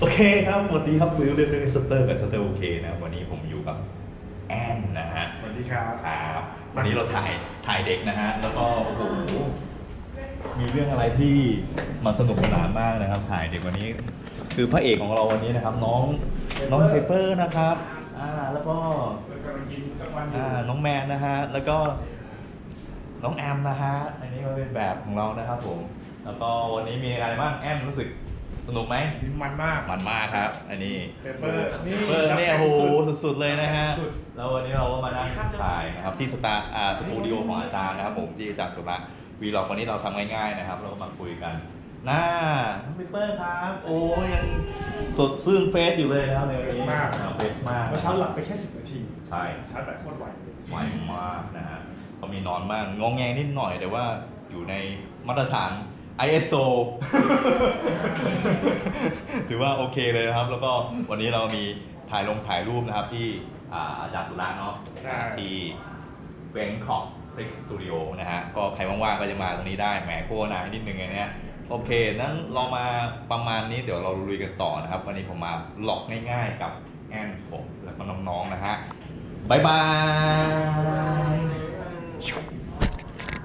โอเคครับสวัสดีครับวิวเรื่องสเตอร์กับสเตอร์โอเคนะวันนี้ผมอยู่กับแอนนะฮะสวัสดีครับครับวันนี้เราถ่ายถ่ายเด็กนะฮะแล้วก็โอ้โหมีเรื่องอะไรที่มันสนุกสนานมากนะครับ ถ่ายเด็กวันนี้ คือพระเอกของเราวันนี้นะครับ น้องน้องเปเปอร์นะครับอ่าแล้วก็เรากำลังกินกลางวันอยู่อ่าน้องแมนนะฮะแล้วก็น้องแอมนะฮะอันนี้ก็เป็นแบบของเรานะครับผม แล้วก็วันนี้มีอะไรบ้างแอมรู้สึก สนุกไหมกินมันมาก มันมากครับ อันนี้เปเปอร์นี่เปเปอร์เนี่ยโอ้โหสุดๆเลยนะฮะสุดแล้ววันนี้เราก็มานั่งถ่ายนะครับที่สตาร์อ่าสตูดิโอของอาจารย์นะครับผมที่อาจารย์สุระวีล็อกวันนี้เราทำง่ายๆนะครับ เราก็มาคุยกันหน้าน้องเปเปอร์ครับ โอ้ยังสดชื่น fresh อยู่เลยนะครับในวันนี้มากอ่ fresh มากเมื่อเช้าหลับไปแค่สิบนาทีใช่ชาร์จแบตโคตรไวไวมากนะฮะเขามีนอนมากงองแงนิดหน่อยแต่ว่าอยู่ในมาตรฐาน ISO ถือว่าโอเคเลยนะครับ แล้วก็วันนี้เรามีถ่ายลงถ่ายรูปนะครับที่อ่าอาจารย์สุระเนาะใช่ที่ Bangkok Flick Studio นะฮะ ก็ใครว่างๆก็จะมาตรงนี้ได้แหมโฆษณาให้นิดนึงไงเนี่ยโอเค นั้นเรามาประมาณนี้เดี๋ยวเราลุยกันต่อนะครับ วันนี้ผมมาหลอกง่ายๆกับแอนผมแล้วก็น้องๆนะฮะบ๊ายบาย